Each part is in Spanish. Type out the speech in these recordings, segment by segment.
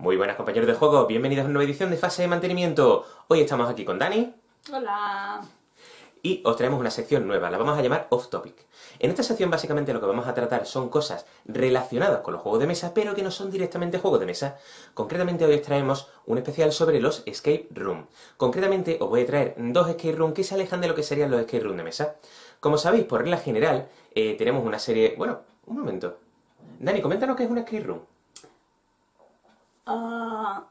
Muy buenas compañeros de juego, bienvenidos a una nueva edición de fase de mantenimiento. Hoy estamos aquí con Dani. Hola. Y os traemos una sección nueva, la vamos a llamar Off Topic. En esta sección básicamente lo que vamos a tratar son cosas relacionadas con los juegos de mesa, pero que no son directamente juegos de mesa. Concretamente hoy os traemos un especial sobre los Escape Room. Concretamente os voy a traer dos Escape Room que se alejan de lo que serían los Escape Room de mesa. Como sabéis, por regla general, eh, tenemos una serie... Bueno, un momento. Dani, coméntanos qué es un Escape Room. Ah,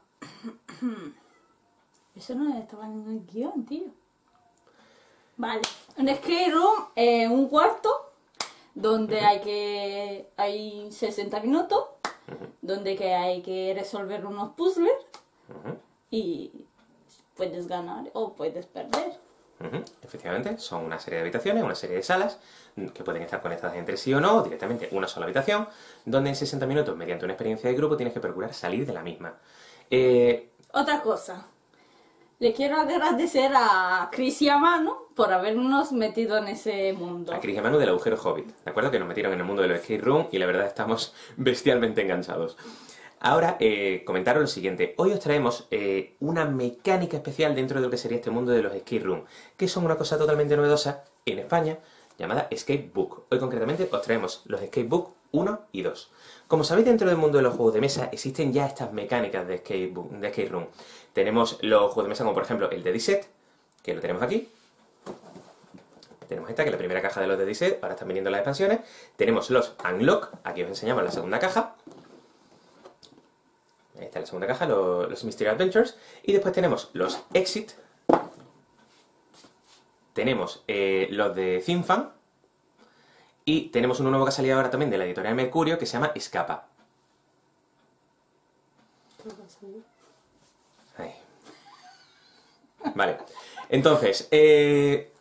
eso no estaba en el guion, tío. Vale. Un escape room es un cuarto donde hay que. hay 60 minutos, donde que hay que resolver unos puzzles y puedes ganar o puedes perder. Efectivamente, son una serie de habitaciones, una serie de salas mm, que pueden estar conectadas entre sí o no, o directamente una sola habitación, donde en 60 minutos, mediante una experiencia de grupo, tienes que procurar salir de la misma. Eh, Otra cosa. Le quiero agradecer a Chris y a Manu por habernos metido en ese mundo. a Chris y Manu del agujero Hobbit, ¿de acuerdo? Que nos metieron en el mundo de los escape room y la verdad estamos bestialmente enganchados. Ahora, eh, comentaros lo siguiente. Hoy os traemos eh, una mecánica especial dentro de lo que sería este mundo de los escape room, que son una cosa totalmente novedosa en España, llamada Escape Book. Hoy concretamente os traemos los Escape Book 1 y 2. Como sabéis, dentro del mundo de los juegos de mesa existen ya estas mecánicas de escape, book- de escape room. Tenemos los juegos de mesa como por ejemplo el de Set, que lo tenemos aquí. Tenemos esta, que es la primera caja de los de Set, ahora están viniendo las expansiones. Tenemos los Unlock, aquí os enseñamos la segunda caja. Esta es la segunda caja, lo- los, Mystery Adventures. Y después tenemos los Exit. Tenemos eh, los de Finfan. Y tenemos uno nuevo que ha salido ahora también de la editorial Mercurio que se llama Escapa. Ahí. Vale. Entonces, eh,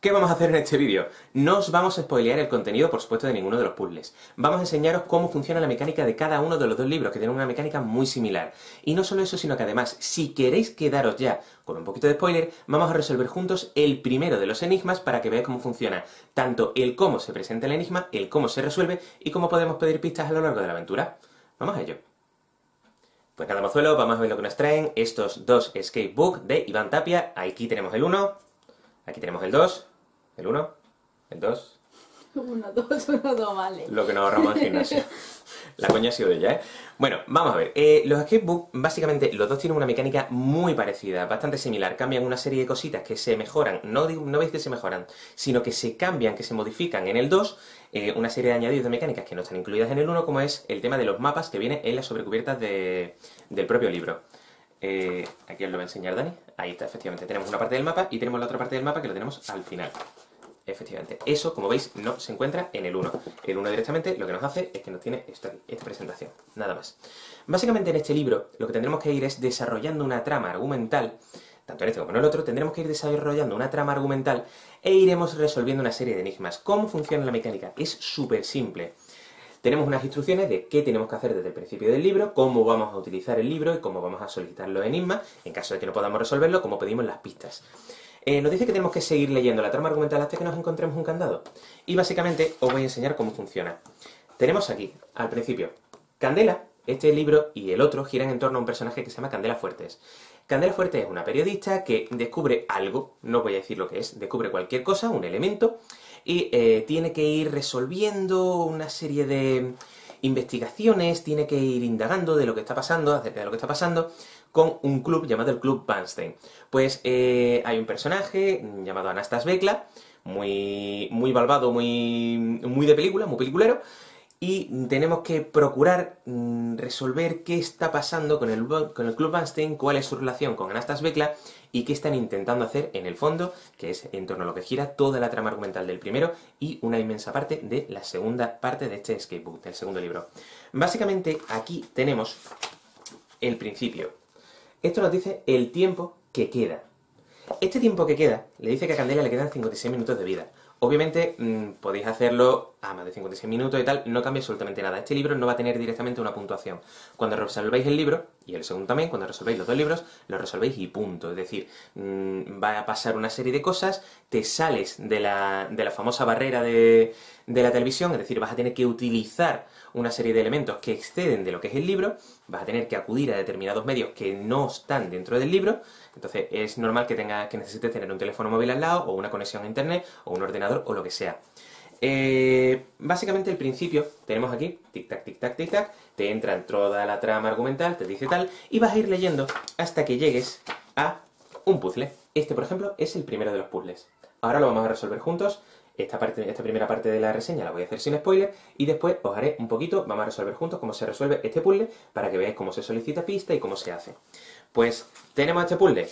¿qué vamos a hacer en este vídeo? No os vamos a spoilear el contenido, por supuesto, de ninguno de los puzzles. Vamos a enseñaros cómo funciona la mecánica de cada uno de los dos libros, que tienen una mecánica muy similar. Y no solo eso, sino que además, si queréis quedaros ya con un poquito de spoiler, vamos a resolver juntos el primero de los enigmas para que veáis cómo funciona tanto el cómo se presenta el enigma, el cómo se resuelve y cómo podemos pedir pistas a lo largo de la aventura. Vamos a ello. Pues nada, mozuelo, vamos a ver lo que nos traen estos dos Escape Book de Iván Tapia. Aquí tenemos el 1, aquí tenemos el 2, el 1, el 2, Uno, dos, uno, dos, vale. lo que nos ahorramos en gimnasio. La coña ha sido de ella, ¿eh? Bueno, vamos a ver. Eh, los Book, básicamente, los dos tienen una mecánica muy parecida, bastante similar. Cambian una serie de cositas que se mejoran. No, no veis que se mejoran, sino que se cambian, que se modifican en el 2. eh, una serie de añadidos de mecánicas que no están incluidas en el 1, como es el tema de los mapas que viene en las sobrecubiertas de- del propio libro. Eh, aquí os lo voy a enseñar Dani. Ahí está, efectivamente. Tenemos una parte del mapa y tenemos la otra parte del mapa que lo tenemos al final. Efectivamente, eso, como veis, no se encuentra en el 1. El 1 directamente lo que nos hace es que nos tiene esto aquí, esta presentación, nada más. Básicamente en este libro lo que tendremos que ir es desarrollando una trama argumental, tanto en este como en el otro, tendremos que ir desarrollando una trama argumental e iremos resolviendo una serie de enigmas. ¿Cómo funciona la mecánica? Es súper simple. Tenemos unas instrucciones de qué tenemos que hacer desde el principio del libro, cómo vamos a utilizar el libro y cómo vamos a solicitar los enigmas, en caso de que no podamos resolverlo, cómo pedimos las pistas. Eh, nos dice que tenemos que seguir leyendo la trama argumental hasta que nos encontremos un candado. Y básicamente os voy a enseñar cómo funciona. Tenemos aquí, al principio, Candela, este libro y el otro giran en torno a un personaje que se llama Candela Fuertes. Candela Fuertes es una periodista que descubre algo, no voy a decir lo que es, descubre cualquier cosa, un elemento, y eh, tiene que ir resolviendo una serie de investigaciones, tiene que ir indagando de lo que está pasando, acerca de lo que está pasando, con un club llamado el Club Bernstein. Pues eh, hay un personaje llamado Anastas Bekla, muy, muy balbado, muy, muy de película, muy peliculero, y tenemos que procurar mm, resolver qué está pasando con el, con el Club Bernstein, cuál es su relación con Anastas Bekla y qué están intentando hacer en el fondo, que es en torno a lo que gira toda la trama argumental del primero y una inmensa parte de la segunda parte de este escape book, del segundo libro. Básicamente aquí tenemos el principio. Esto nos dice el tiempo que queda. Este tiempo que queda le dice que a Candela le quedan 56 minutos de vida. Obviamente mmm, podéis hacerlo a más de 56 minutos y tal, no cambia absolutamente nada. Este libro no va a tener directamente una puntuación. Cuando resolvéis el libro, y el segundo también, cuando resolvéis los dos libros, lo resolvéis y punto. Es decir, mmm, va a pasar una serie de cosas, te sales de la, de la famosa barrera de, de la televisión, es decir, vas a tener que utilizar una serie de elementos que exceden de lo que es el libro, vas a tener que acudir a determinados medios que no están dentro del libro, entonces es normal que, tenga, que necesites tener un teléfono móvil al lado, o una conexión a internet, o un ordenador, o lo que sea. Eh, básicamente el principio, tenemos aquí, tic-tac, tic-tac, tic-tac, te entra en toda la trama argumental, te dice tal, y vas a ir leyendo hasta que llegues a un puzzle. Este, por ejemplo, es el primero de los puzzles. Ahora lo vamos a resolver juntos. Esta, esta primera parte de la reseña la voy a hacer sin spoiler y después os haré un poquito, vamos a resolver juntos cómo se resuelve este puzzle para que veáis cómo se solicita pista y cómo se hace. Pues tenemos este puzzle,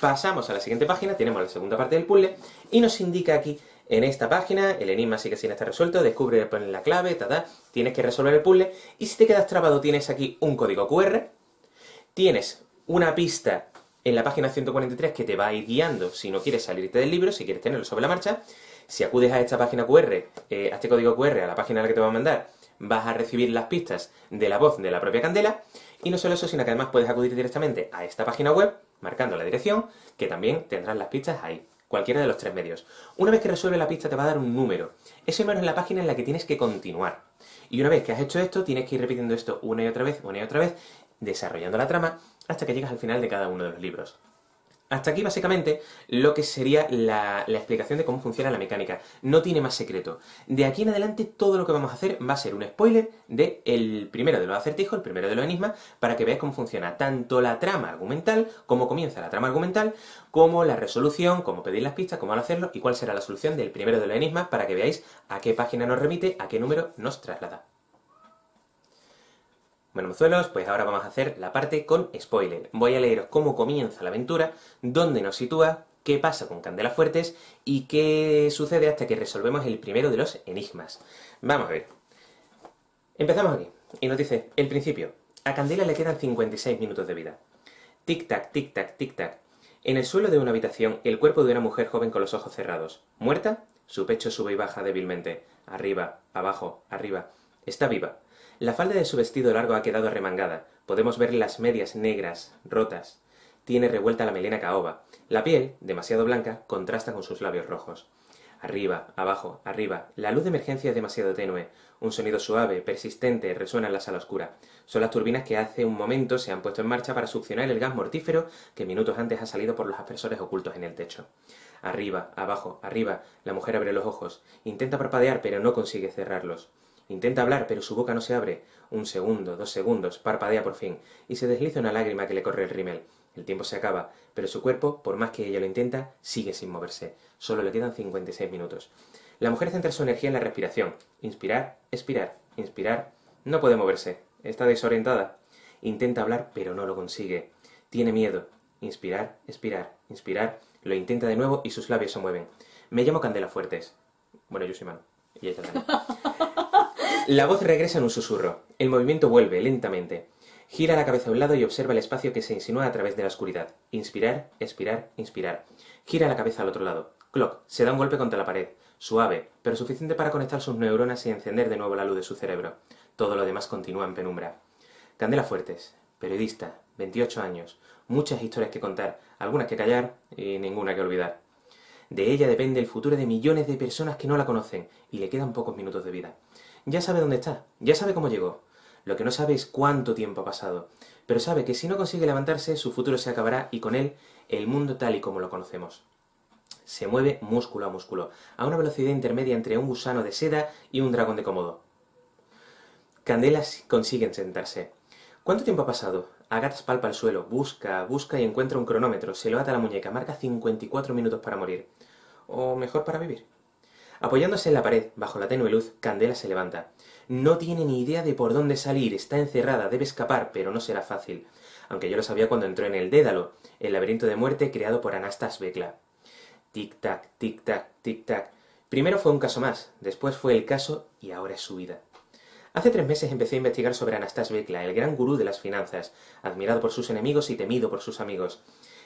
pasamos a la siguiente página, tenemos la segunda parte del puzzle y nos indica aquí en esta página, el enigma sigue sin estar resuelto, descubre poner la clave, ta, tienes que resolver el puzzle y si te quedas trabado tienes aquí un código QR, tienes una pista en la página 143 que te va a ir guiando si no quieres salirte del libro, si quieres tenerlo sobre la marcha. Si acudes a esta página QR, eh, a este código QR, a la página a la que te va a mandar, vas a recibir las pistas de la voz de la propia Candela. Y no solo eso, sino que además puedes acudir directamente a esta página web, marcando la dirección, que también tendrás las pistas ahí. Cualquiera de los tres medios. Una vez que resuelve la pista te va a dar un número. Ese número es la página en la que tienes que continuar. Y una vez que has hecho esto, tienes que ir repitiendo esto una y otra vez, una y otra vez, desarrollando la trama hasta que llegas al final de cada uno de los libros. Hasta aquí básicamente lo que sería la, explicación de cómo funciona la mecánica. No tiene más secreto. De aquí en adelante todo lo que vamos a hacer va a ser un spoiler del el primero de los acertijos, el primero de los enigmas, para que veáis cómo funciona tanto la trama argumental, cómo comienza la trama argumental, como la resolución, cómo pedir las pistas, cómo hacerlo y cuál será la solución del primero de los enigmas para que veáis a qué página nos remite, a qué número nos traslada. Bueno, mozuelos, pues ahora vamos a hacer la parte con spoiler. Voy a leeros cómo comienza la aventura, dónde nos sitúa, qué pasa con Candela Fuertes y qué sucede hasta que resolvemos el primero de los enigmas. Vamos a ver. Empezamos aquí, y nos dice, el principio. A Candela le quedan 56 minutos de vida. Tic-tac, tic-tac, tic-tac. En el suelo de una habitación, el cuerpo de una mujer joven con los ojos cerrados. ¿Muerta? Su pecho sube y baja débilmente. Arriba, abajo, arriba. Está viva. La falda de su vestido largo ha quedado remangada. Podemos ver las medias negras, rotas. Tiene revuelta la melena caoba. La piel, demasiado blanca, contrasta con sus labios rojos. Arriba, abajo, arriba. La luz de emergencia es demasiado tenue. Un sonido suave, persistente, resuena en la sala oscura. Son las turbinas que hace un momento se han puesto en marcha para succionar el gas mortífero que minutos antes ha salido por los aspersores ocultos en el techo. Arriba, abajo, arriba. La mujer abre los ojos. Intenta parpadear, pero no consigue cerrarlos. Intenta hablar, pero su boca no se abre. Un segundo, dos segundos, parpadea por fin, y se desliza una lágrima que le corre el rímel. El tiempo se acaba, pero su cuerpo, por más que ella lo intenta, sigue sin moverse. Solo le quedan 56 minutos. La mujer centra su energía en la respiración. Inspirar, expirar, inspirar. No puede moverse. Está desorientada. Intenta hablar, pero no lo consigue. Tiene miedo. Inspirar, expirar, inspirar. Lo intenta de nuevo y sus labios se mueven. Me llamo Candela Fuertes. Bueno, yo soy man. Y ella. La voz regresa en un susurro. El movimiento vuelve, lentamente. Gira la cabeza a un lado y observa el espacio que se insinúa a través de la oscuridad. Inspirar, expirar, inspirar. Gira la cabeza al otro lado. Clock se da un golpe contra la pared. Suave, pero suficiente para conectar sus neuronas y encender de nuevo la luz de su cerebro. Todo lo demás continúa en penumbra. Candela Fuertes, periodista, 28 años, muchas historias que contar, algunas que callar y ninguna que olvidar. De ella depende el futuro de millones de personas que no la conocen y le quedan pocos minutos de vida. Ya sabe dónde está, ya sabe cómo llegó. Lo que no sabe es cuánto tiempo ha pasado, pero sabe que si no consigue levantarse, su futuro se acabará y con él el mundo tal y como lo conocemos. Se mueve músculo a músculo, a una velocidad intermedia entre un gusano de seda y un dragón de cómodo. Candelas consiguen sentarse. ¿Cuánto tiempo ha pasado? Agatas palpa el suelo, busca, busca y encuentra un cronómetro, se lo ata a la muñeca, marca 54 minutos para morir. O mejor para vivir. Apoyándose en la pared, bajo la tenue luz, Candela se levanta. No tiene ni idea de por dónde salir, está encerrada, debe escapar, pero no será fácil. Aunque yo lo sabía cuando entró en el Dédalo, el laberinto de muerte creado por Anastas Bekla. Tic-tac, tic-tac, tic-tac. Primero fue un caso más, después fue el caso y ahora es su vida. Hace tres meses empecé a investigar sobre Anastas Bekla, el gran gurú de las finanzas, admirado por sus enemigos y temido por sus amigos.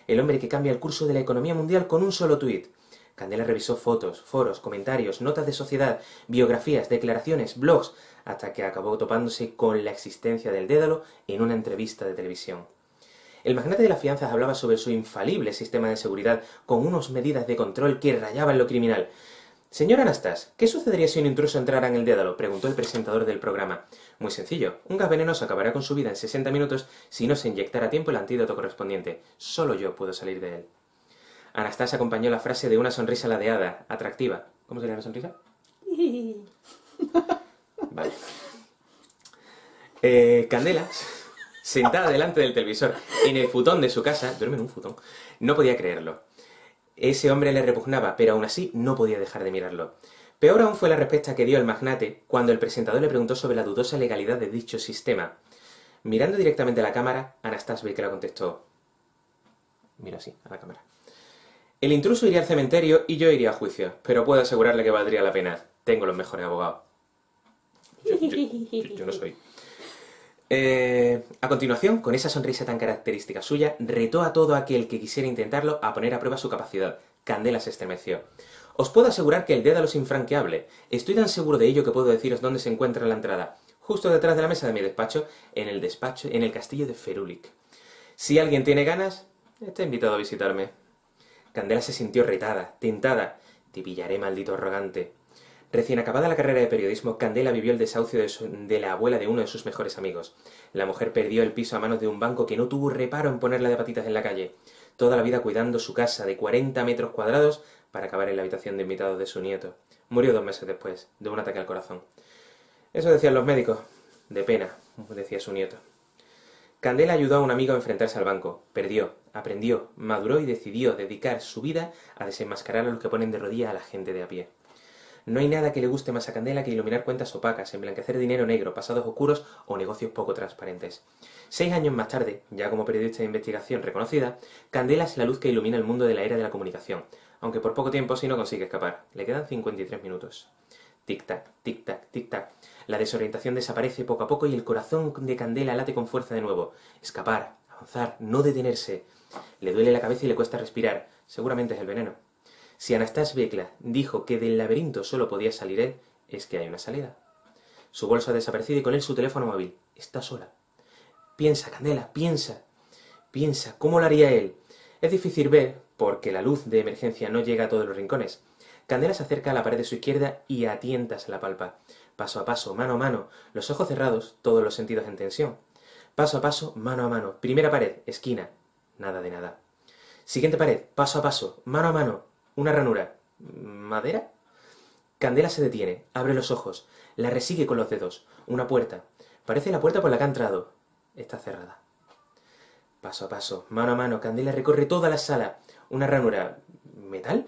El hombre que cambia el curso de la economía mundial con un solo tuit. Candela revisó fotos, foros, comentarios, notas de sociedad, biografías, declaraciones, blogs, hasta que acabó topándose con la existencia del Dédalo en una entrevista de televisión. El magnate de las fianzas hablaba sobre su infalible sistema de seguridad con unas medidas de control que rayaban lo criminal. Señor Anastas, ¿qué sucedería si un intruso entrara en el Dédalo? preguntó el presentador del programa. Muy sencillo. Un gas venenoso acabará con su vida en 60 minutos si no se inyectara a tiempo el antídoto correspondiente. Solo yo puedo salir de él. Anastas acompañó la frase de una sonrisa ladeada, atractiva. ¿Cómo sería la sonrisa? Vale. Eh, Candela, sentada delante del televisor, en el futón de su casa, duerme en un futón, no podía creerlo. Ese hombre le repugnaba, pero aún así no podía dejar de mirarlo. Peor aún fue la respuesta que dio el magnate cuando el presentador le preguntó sobre la dudosa legalidad de dicho sistema. Mirando directamente a la cámara, Anastasia que la contestó. Mira así, a la cámara. El intruso iría al cementerio y yo iría a juicio, pero puedo asegurarle que valdría la pena. Tengo los mejores abogados. Yo, no soy. Eh, a continuación, con esa sonrisa tan característica suya, retó a todo aquel que quisiera intentarlo a poner a prueba su capacidad. Candela se estremeció. Os puedo asegurar que el dédalo es infranqueable. Estoy tan seguro de ello que puedo deciros dónde se encuentra la entrada. Justo detrás de la mesa de mi despacho, en el despacho, en el castillo de Ferulik. Si alguien tiene ganas, está invitado a visitarme. Candela se sintió retada, tentada. Te pillaré, maldito arrogante. Recién acabada la carrera de periodismo, Candela vivió el desahucio de, la abuela de uno de sus mejores amigos. La mujer perdió el piso a manos de un banco que no tuvo reparo en ponerla de patitas en la calle. Toda la vida cuidando su casa de 40 metros cuadrados para acabar en la habitación de invitados de su nieto. Murió dos meses después, de un ataque al corazón. Eso decían los médicos. De pena, decía su nieto. Candela ayudó a un amigo a enfrentarse al banco. Perdió, aprendió, maduró y decidió dedicar su vida a desenmascarar a los que ponen de rodillas a la gente de a pie. No hay nada que le guste más a Candela que iluminar cuentas opacas, emblanquecer dinero negro, pasados oscuros o negocios poco transparentes. Seis años más tarde, ya como periodista de investigación reconocida, Candela es la luz que ilumina el mundo de la era de la comunicación, aunque por poco tiempo si no consigue escapar. Le quedan 53 minutos. Tic-tac, tic-tac, tic-tac. La desorientación desaparece poco a poco y el corazón de Candela late con fuerza de nuevo. Escapar, avanzar, no detenerse. Le duele la cabeza y le cuesta respirar. Seguramente es el veneno. Si Anastasia Bekla dijo que del laberinto solo podía salir él, es que hay una salida. Su bolso ha desaparecido y con él su teléfono móvil. Está sola. Piensa, Candela, piensa. Piensa, ¿cómo lo haría él? Es difícil ver, porque la luz de emergencia no llega a todos los rincones. Candela se acerca a la pared de su izquierda y a tientas la palpa. Paso a paso, mano a mano, los ojos cerrados, todos los sentidos en tensión. Paso a paso, mano a mano. Primera pared, esquina. Nada de nada. Siguiente pared, paso a paso, mano a mano. Una ranura. ¿Madera? Candela se detiene, abre los ojos, la resigue con los dedos. Una puerta. Parece la puerta por la que ha entrado. Está cerrada. Paso a paso, mano a mano, Candela recorre toda la sala. Una ranura. ¿Metal?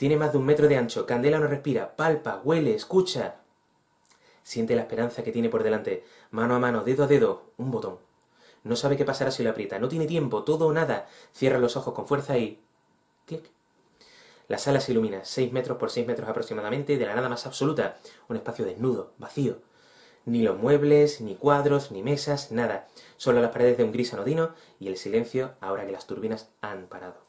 Tiene más de un metro de ancho. Candela no respira, palpa, huele, escucha. Siente la esperanza que tiene por delante. Mano a mano, dedo a dedo, un botón. No sabe qué pasará si lo aprieta. No tiene tiempo, todo o nada. Cierra los ojos con fuerza y. clic. La sala se ilumina, 6 metros por 6 metros aproximadamente, de la nada más absoluta, un espacio desnudo, vacío. Ni los muebles, ni cuadros, ni mesas, nada. Solo las paredes de un gris anodino y el silencio ahora que las turbinas han parado.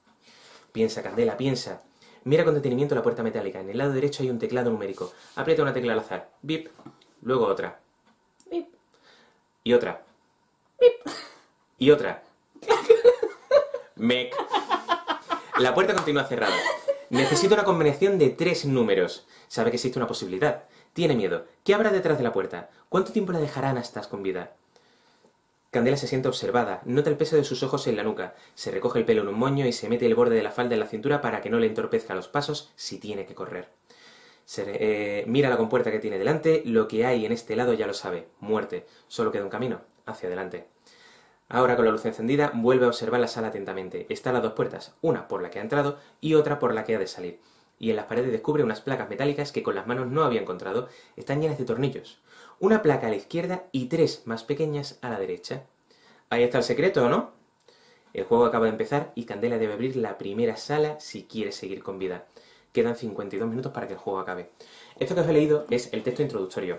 Piensa, Candela, piensa. Mira con detenimiento la puerta metálica. En el lado derecho hay un teclado numérico. Aprieta una tecla al azar. Bip. Luego otra. Bip. Y otra. Bip. Y otra. Mec. La puerta continúa cerrada. Necesita una combinación de tres números. Sabe que existe una posibilidad. Tiene miedo. ¿Qué habrá detrás de la puerta? ¿Cuánto tiempo la dejarán hasta con vida? Candela se siente observada, nota el peso de sus ojos en la nuca, se recoge el pelo en un moño y se mete el borde de la falda en la cintura para que no le entorpezca los pasos si tiene que correr. Se, eh, mira la compuerta que tiene delante, lo que hay en este lado ya lo sabe, muerte, solo queda un camino, hacia adelante. Ahora con la luz encendida vuelve a observar la sala atentamente. Están las dos puertas, una por la que ha entrado y otra por la que ha de salir. Y en las paredes descubre unas placas metálicas que con las manos no había encontrado. Están llenas de tornillos. Una placa a la izquierda y tres más pequeñas a la derecha. Ahí está el secreto, ¿no? El juego acaba de empezar y Candela debe abrir la primera sala si quiere seguir con vida. Quedan 52 minutos para que el juego acabe. Esto que os he leído es el texto introductorio.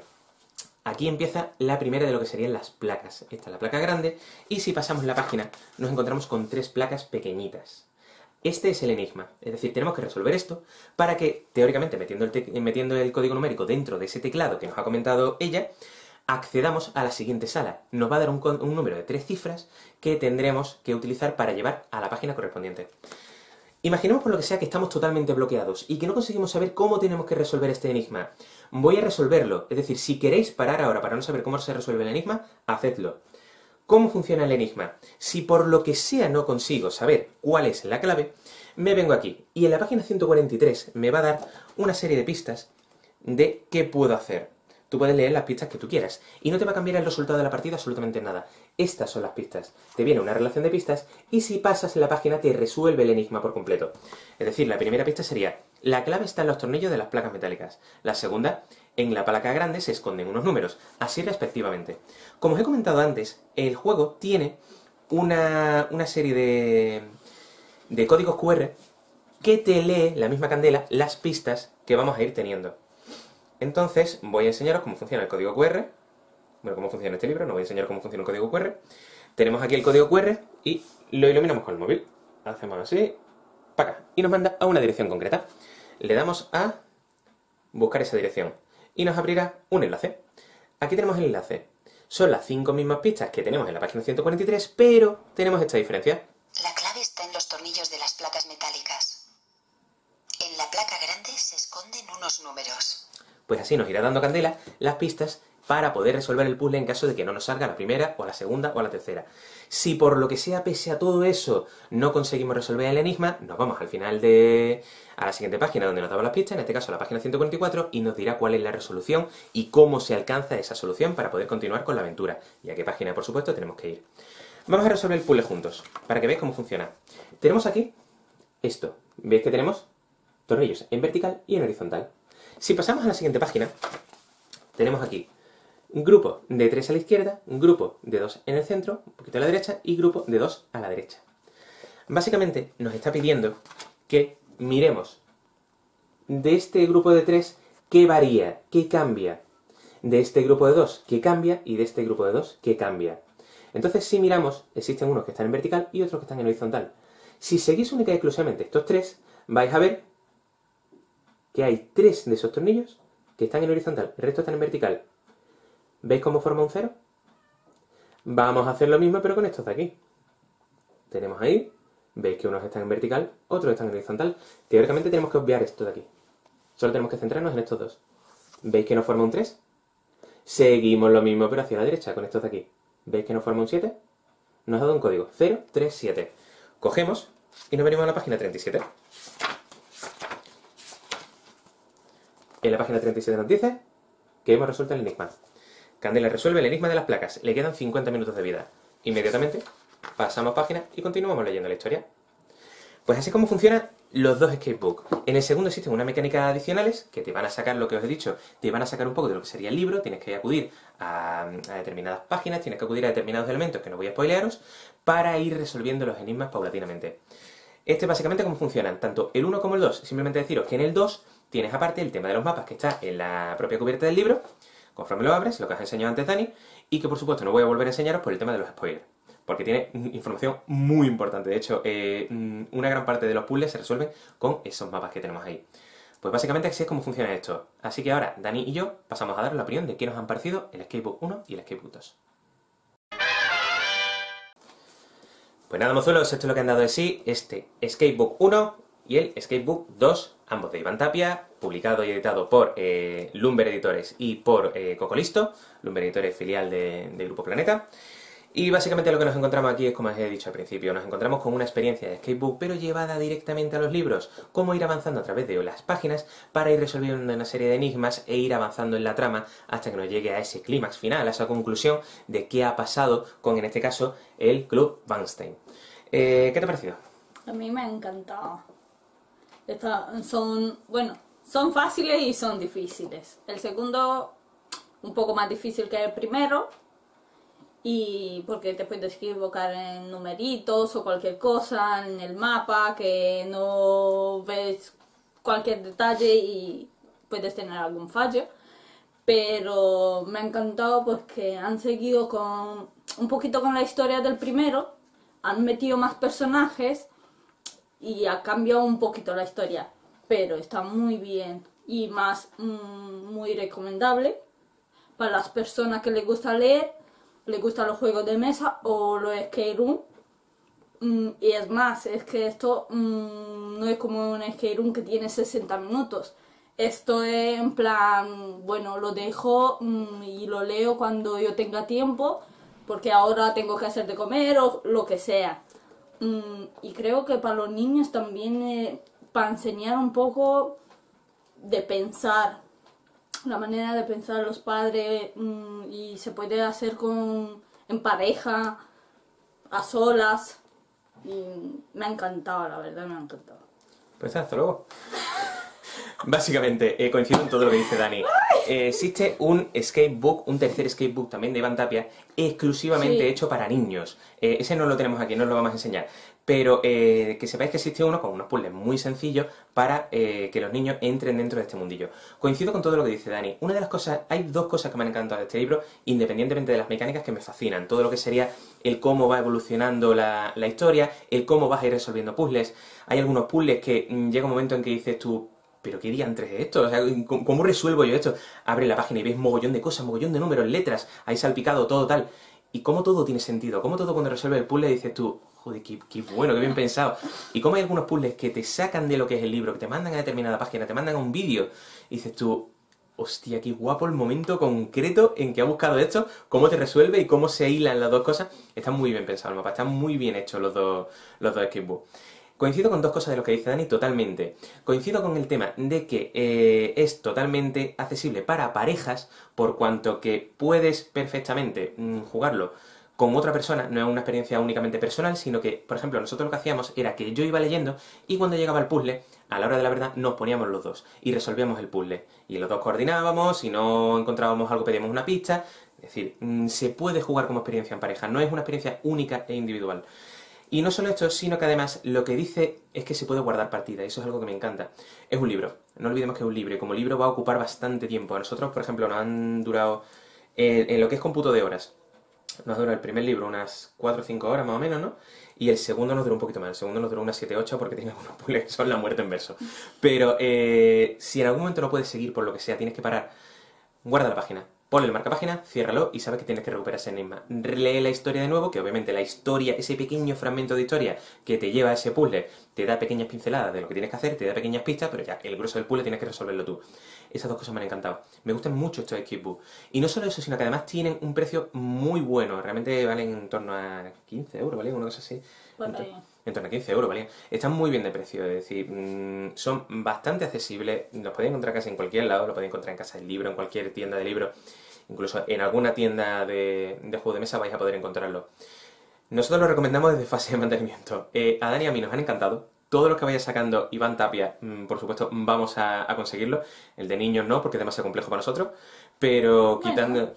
Aquí empieza la primera de lo que serían las placas. Esta es la placa grande y si pasamos la página nos encontramos con tres placas pequeñitas. Este es el enigma, es decir, tenemos que resolver esto para que, teóricamente, metiendo el, metiendo el código numérico dentro de ese teclado que nos ha comentado ella, accedamos a la siguiente sala. Nos va a dar un, un número de tres cifras que tendremos que utilizar para llevar a la página correspondiente. Imaginemos por lo que sea que estamos totalmente bloqueados y que no conseguimos saber cómo tenemos que resolver este enigma. Voy a resolverlo, es decir, si queréis parar ahora para no saber cómo se resuelve el enigma, hacedlo. ¿Cómo funciona el enigma? Si por lo que sea no consigo saber cuál es la clave, me vengo aquí y en la página 143 me va a dar una serie de pistas de qué puedo hacer. Tú puedes leer las pistas que tú quieras y no te va a cambiar el resultado de la partida absolutamente nada. Estas son las pistas. Te viene una relación de pistas y si pasas en la página te resuelve el enigma por completo. Es decir, la primera pista sería, la clave está en los tornillos de las placas metálicas. La segunda, en la placa grande se esconden unos números, así respectivamente. Como os he comentado antes, el juego tiene una, una serie de, de códigos QR que te lee, la misma candela, las pistas que vamos a ir teniendo. Entonces, voy a enseñaros cómo funciona el código QR. Bueno, cómo funciona este libro, no voy a enseñar cómo funciona el código QR. Tenemos aquí el código QR y lo iluminamos con el móvil. Hacemos así, para acá, y nos manda a una dirección concreta. Le damos a buscar esa dirección y nos abrirá un enlace. Aquí tenemos el enlace. Son las cinco mismas pistas que tenemos en la página 143, pero tenemos esta diferencia. La clave está en los tornillos de las placas metálicas. En la placa grande se esconden unos números. Pues así nos irá dando candela las pistas para poder resolver el puzzle en caso de que no nos salga la primera, o la segunda, o la tercera. Si por lo que sea, pese a todo eso, no conseguimos resolver el enigma, nos vamos al final de... a la siguiente página donde nos daba las pistas, en este caso la página 144, y nos dirá cuál es la resolución y cómo se alcanza esa solución para poder continuar con la aventura. Y a qué página, por supuesto, tenemos que ir. Vamos a resolver el puzzle juntos, para que veáis cómo funciona. Tenemos aquí esto. ¿Veis que tenemos tornillos en vertical y en horizontal? Si pasamos a la siguiente página, tenemos aquí un grupo de 3 a la izquierda, un grupo de 2 en el centro, un poquito a la derecha, y grupo de 2 a la derecha. Básicamente nos está pidiendo que miremos de este grupo de 3 qué varía, qué cambia, de este grupo de 2 qué cambia y de este grupo de 2 qué cambia. Entonces si miramos, existen unos que están en vertical y otros que están en horizontal. Si seguís única y exclusivamente estos tres, vais a ver que hay tres de esos tornillos que están en horizontal, el resto están en vertical. ¿Veis cómo forma un cero? Vamos a hacer lo mismo pero con estos de aquí. Tenemos ahí, veis que unos están en vertical, otros están en horizontal. Teóricamente tenemos que obviar esto de aquí. Solo tenemos que centrarnos en estos dos. ¿Veis que nos forma un 3? Seguimos lo mismo pero hacia la derecha con estos de aquí. ¿Veis que nos forma un 7? Nos ha dado un código 037. Cogemos y nos venimos a la página 37. En la página 37 nos dice que hemos resuelto el enigma. Candela resuelve el enigma de las placas. Le quedan 50 minutos de vida. Inmediatamente pasamos página y continuamos leyendo la historia. Pues así es como funcionan los dos Escapebook. En el segundo existen unas mecánicas adicionales que te van a sacar lo que os he dicho, te van a sacar un poco de lo que sería el libro, tienes que acudir a, determinadas páginas, tienes que acudir a determinados elementos que no voy a spoilearos, para ir resolviendo los enigmas paulatinamente. Este básicamente cómo funcionan, tanto el 1 como el 2. Simplemente deciros que en el 2 tienes aparte el tema de los mapas que está en la propia cubierta del libro, conforme lo abres, lo que has enseñado antes Dani, y que por supuesto no voy a volver a enseñaros por el tema de los spoilers, porque tiene información muy importante. De hecho, eh, mm, una gran parte de los puzzles se resuelven con esos mapas que tenemos ahí. Pues básicamente así es como funciona esto. Así que ahora Dani y yo pasamos a dar la opinión de qué nos han parecido el Skatebook 1 y el Skatebook 2. Pues nada, mozuelos, esto es lo que han dado de sí este Skatebook 1 y el Skatebook 2, ambos de Iván Tapia, publicado y editado por eh, Lumber Editores y por eh, Cocolisto, Lumber Editores filial de, Grupo Planeta. Y básicamente lo que nos encontramos aquí es, como os he dicho al principio, nos encontramos con una experiencia de Skatebook, pero llevada directamente a los libros, cómo ir avanzando a través de las páginas para ir resolviendo una serie de enigmas e ir avanzando en la trama hasta que nos llegue a ese clímax final, a esa conclusión de qué ha pasado con, en este caso, el Club Weinstein. Eh, ¿Qué te ha parecido? A mí me ha encantado. Son, bueno, son fáciles y son difíciles. El segundo, un poco más difícil que el primero, y porque te puedes equivocar en numeritos o cualquier cosa en el mapa que no ves cualquier detalle y puedes tener algún fallo pero me ha encantado pues que han seguido con un poquito con la historia del primero han metido más personajes y ha cambiado un poquito la historia pero está muy bien y más mmm, muy recomendable para las personas que les gusta leer le gustan los juegos de mesa o los skate room, mm, y es más, es que esto mm, no es como un skate room que tiene 60 minutos. Esto es en plan, bueno, lo dejo mm, y lo leo cuando yo tenga tiempo, porque ahora tengo que hacer de comer o lo que sea. Mm, y creo que para los niños también, eh, para enseñar un poco de pensar, la manera de pensar los padres mm, y se puede hacer con en pareja, a solas. Me ha encantado, la verdad, me ha encantado. Pues hasta luego. Básicamente, eh, coincido en todo lo que dice Dani. Eh, existe un skatebook, un tercer skatebook también de Iván Tapia, exclusivamente Sí. hecho para niños. Eh, ese no lo tenemos aquí, no os lo vamos a enseñar. Pero eh, que sepáis que existe uno con unos puzzles muy sencillos para que los niños entren dentro de este mundillo. Coincido con todo lo que dice Dani. Una de las cosas, hay dos cosas que me han encantado de este libro, independientemente de las mecánicas, que me fascinan. Todo lo que sería el cómo va evolucionando la, la historia, el cómo vas a ir resolviendo puzzles. Hay algunos puzzles que mm, llega un momento en que dices tú, pero qué diantres es esto, o sea, ¿cómo, resuelvo yo esto? Abre la página y ves mogollón de cosas, mogollón de números, letras, ahí salpicado, todo tal. Y cómo todo tiene sentido, cómo todo cuando resuelve el puzzle dices tú, joder, qué, bueno, qué bien pensado. Y cómo hay algunos puzzles que te sacan de lo que es el libro, que te mandan a determinada página, te mandan a un vídeo, y dices tú, hostia, qué guapo el momento concreto en que ha buscado esto, cómo te resuelve y cómo se hilan las dos cosas. Está muy bien pensado el mapa, están muy bien hechos los dos, los dos escapebooks. Coincido con dos cosas de lo que dice Dani totalmente. Coincido con el tema de que eh, es totalmente accesible para parejas, por cuanto que puedes perfectamente mm, jugarlo con otra persona, no es una experiencia únicamente personal, sino que, por ejemplo, nosotros lo que hacíamos era que yo iba leyendo y cuando llegaba el puzzle, a la hora de la verdad, nos poníamos los dos y resolvíamos el puzzle. Y los dos coordinábamos, si no encontrábamos algo pedíamos una pista. Es decir, mm, se puede jugar como experiencia en pareja, no es una experiencia única e individual. Y no solo esto, sino que además lo que dice es que se puede guardar partida, eso es algo que me encanta. Es un libro, no olvidemos que es un libro, y como libro va a ocupar bastante tiempo. A nosotros, por ejemplo, nos han durado, eh, en lo que es cómputo de horas, nos duró el primer libro unas 4 o 5 horas más o menos, ¿no? Y el segundo nos duró un poquito más, el segundo nos duró unas 7 o 8 porque tiene algunos puzzles que son la muerte en verso. Pero eh, si en algún momento no puedes seguir por lo que sea, tienes que parar, guarda la página, ponle el marcapágina, ciérralo y sabes que tienes que recuperar ese enigma. Lee la historia de nuevo, que obviamente la historia, ese pequeño fragmento de historia que te lleva a ese puzzle, te da pequeñas pinceladas de lo que tienes que hacer, te da pequeñas pistas, pero ya el grueso del puzzle tienes que resolverlo tú. Esas dos cosas me han encantado. Me gustan mucho estos skipbooks. Y no solo eso, sino que además tienen un precio muy bueno. Realmente valen en torno a 15 euros, ¿vale? Una cosa así. En torno a 15 euros, ¿vale? Están muy bien de precio, es decir, mm, son bastante accesibles, los podéis encontrar casi en cualquier lado, lo podéis encontrar en casa del libro, en cualquier tienda de libros, incluso en alguna tienda de, de juego de mesa vais a poder encontrarlo. Nosotros lo recomendamos desde fase de mantenimiento. Eh, a Dani y a mí nos han encantado. Todo lo que vaya sacando Iván Tapia, mm, por supuesto, vamos a, a conseguirlo. El de niños no, porque es demasiado complejo para nosotros. Pero quitando...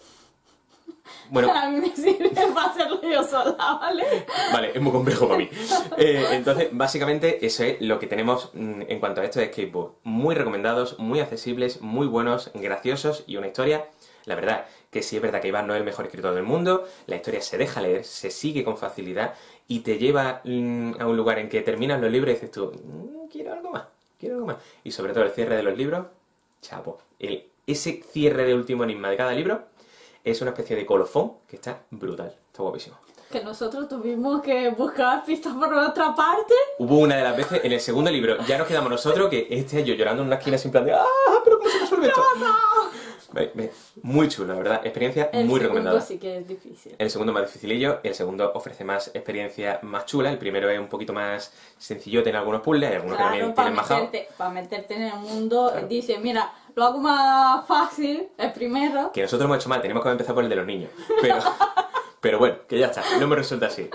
Bueno, A mí me sirve para hacerlo yo sola, ¿vale? Vale, es muy complejo para mí. Eh, entonces, básicamente, eso es lo que tenemos mm, en cuanto a esto de skateboard. Muy recomendados, muy accesibles, muy buenos, graciosos y una historia, la verdad, que sí es verdad que Iván no es el mejor escritor del mundo, la historia se deja leer, se sigue con facilidad y te lleva mm, a un lugar en que terminas los libros y dices tú, "Mm, quiero algo más, quiero algo más. Y sobre todo el cierre de los libros, chapo. El- ese cierre de último enigma de cada libro es una especie de colofón que está brutal, está guapísimo. Que nosotros tuvimos que buscar pistas por otra parte. Hubo una de las veces en el segundo libro, ya nos quedamos nosotros, que este yo llorando en una esquina sin plan de ¡Ah! ¿Pero cómo se resuelve esto? Muy chulo, la verdad. Experiencia El muy segundo recomendada. sí que es difícil. El segundo más dificilillo, el segundo ofrece más experiencia más chula, el primero es un poquito más sencillote en algunos puzzles, hay algunos que Claro, también para tienen meterte, para meterte en el mundo, dice, mira, lo hago más fácil, el primero. Que nosotros hemos hecho mal, teníamos que empezado por el de los niños. Pero, pero bueno, que ya está, no hemos resuelto así.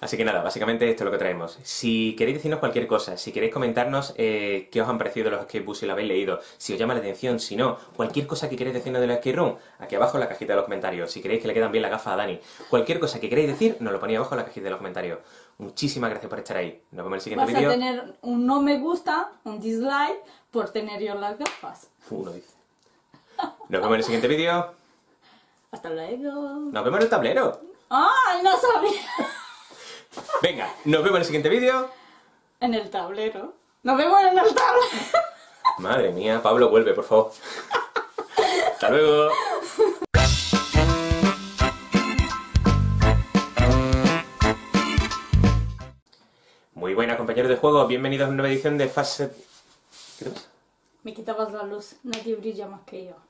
Así que nada, básicamente esto es lo que traemos. Si queréis decirnos cualquier cosa, si queréis comentarnos eh, qué os han parecido los skatebooks si lo habéis leído, si os llama la atención, si no, cualquier cosa que queréis decirnos de la skate room, aquí abajo en la cajita de los comentarios. Si queréis que le quedan bien la gafa a Dani, cualquier cosa que queréis decir, nos lo ponéis abajo en la cajita de los comentarios. Muchísimas gracias por estar ahí. Nos vemos en el siguiente Vas a vídeo. tener un no me gusta, un dislike, por tener yo las gafas. Uno dice. Nos vemos en el siguiente vídeo. Hasta luego. Nos vemos en el tablero. ¡Ay, no sabía! Venga, nos vemos en el siguiente vídeo. En el tablero. Nos vemos en el tablero. Madre mía, Pablo, vuelve, por favor. Hasta luego. compañeros de juego, bienvenidos a una nueva edición de Facet... ¿Qué pasa? Me quitabas la luz, nadie brilla más que yo.